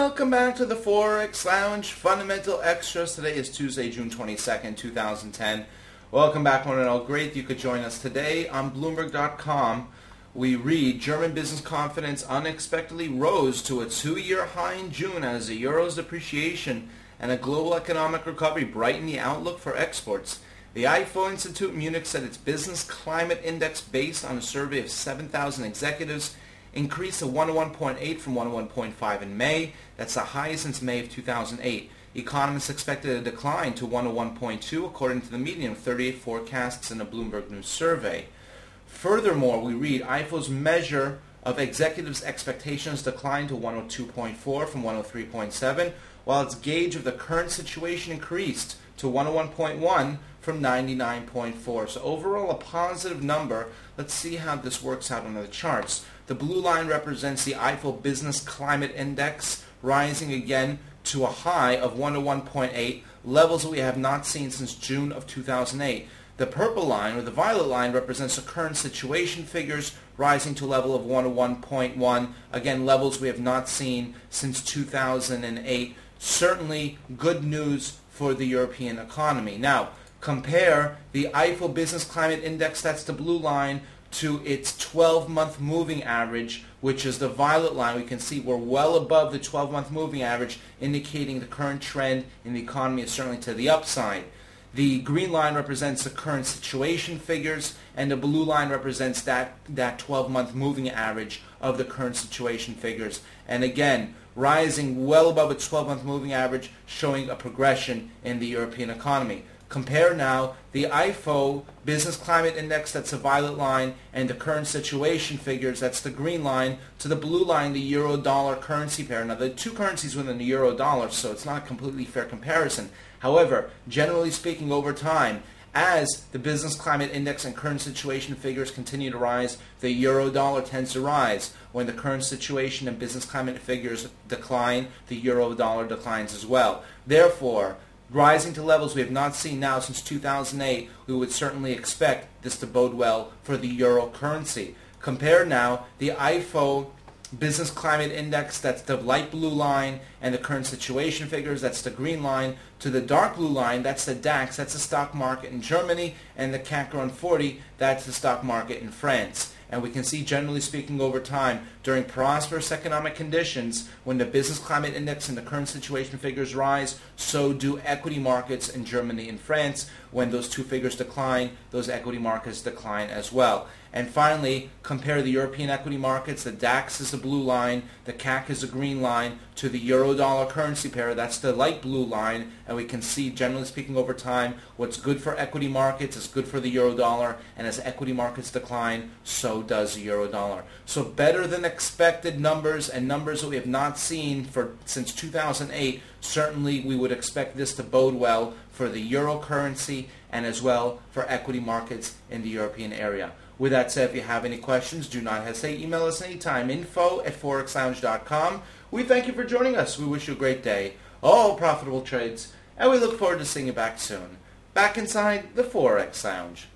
Welcome back to the Forex Lounge Fundamental Extras. Today is Tuesday, June 22nd, 2010. Welcome back, one and all. Great you could join us today on Bloomberg.com. We read German business confidence unexpectedly rose to a two-year high in June as the euro's depreciation and a global economic recovery brightened the outlook for exports. The IFO Institute Munich said its business climate index based on a survey of 7,000 executives increased to 101.8 from 101.5 in May. That's the highest since May of 2008. Economists expected a decline to 101.2 according to the median of 38 forecasts in a Bloomberg News survey. Furthermore, we read IFO's measure of executives' expectations declined to 102.4 from 103.7, while its gauge of the current situation increased to 101.1 from 99.4. So overall a positive number. Let's see how this works out on the charts. The blue line represents the IFO Business Climate Index rising again to a high of 101.8, levels that we have not seen since June of 2008. The purple line, or the violet line, represents the current situation figures rising to a level of 101.1. Again, levels we have not seen since 2008. Certainly good news for the European economy. Now, compare the IFO Business Climate Index, that's the blue line, to its 12-month moving average, which is the violet line. We can see we're well above the 12-month moving average, indicating the current trend in the economy is certainly to the upside. The green line represents the current situation figures, and the blue line represents that, that 12-month moving average of the current situation figures. And again, rising well above its 12-month moving average, showing a progression in the European economy. Compare now the IFO Business Climate Index, that's the violet line, and the current situation figures, that's the green line, to the blue line, the euro-dollar currency pair. Now, the two currencies within the euro-dollar, so it's not a completely fair comparison. However, generally speaking, over time, as the business climate index and current situation figures continue to rise, the euro dollar tends to rise. When the current situation and business climate figures decline, the euro dollar declines as well. Therefore, rising to levels we have not seen now since 2008, we would certainly expect this to bode well for the euro currency. Compare now the IFO business climate index, that's the light blue line, and the current situation figures, that's the green line, to the dark blue line, that's the DAX, that's the stock market in Germany, and the CAC 40, that's the stock market in France. And we can see, generally speaking, over time, during prosperous economic conditions, when the business climate index and the current situation figures rise, so do equity markets in Germany and France. When those two figures decline, those equity markets decline as well. And finally, compare the European equity markets. The DAX is the blue line, the CAC is the green line, to the euro-dollar currency pair. That's the light blue line. And we can see, generally speaking, over time, what's good for equity markets is good for the euro-dollar. And as equity markets decline, so does the euro-dollar. So better than expected numbers and numbers that we have not seen for since 2008. Certainly, we would expect this to bode well for the euro currency and as well for equity markets in the European area. With that said, if you have any questions, do not hesitate. Email us anytime, info at forexlounge.com. We thank you for joining us. We wish you a great day, all profitable trades, and we look forward to seeing you back soon. Back inside the Forex Lounge.